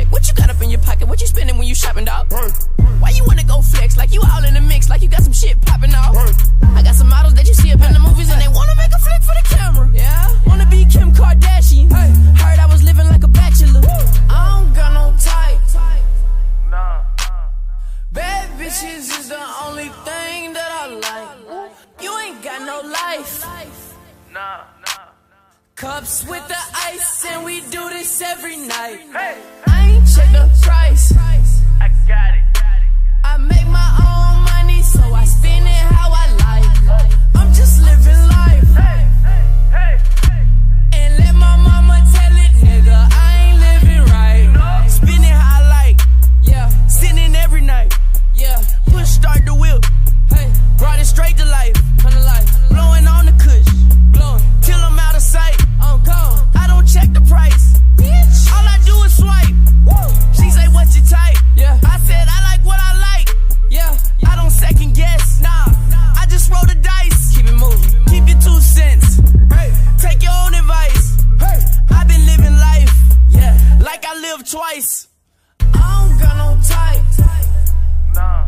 check. What you got up in your pocket? What you spending when you shopping, dog? Why you wanna go flex? Like you all in the mix, like you got some shit popping off. I got some models that you see up in the movies and they wanna make a flick for the camera. Yeah, wanna be Kim Kardashian. Heard I was living like a bachelor. I don't got no type. Nah. Bad bitches is the only thing that I like. You ain't got no life. Nah. Cups with the ice, and we do this every night. I ain't check the price. twice. I don't got no type. Nah.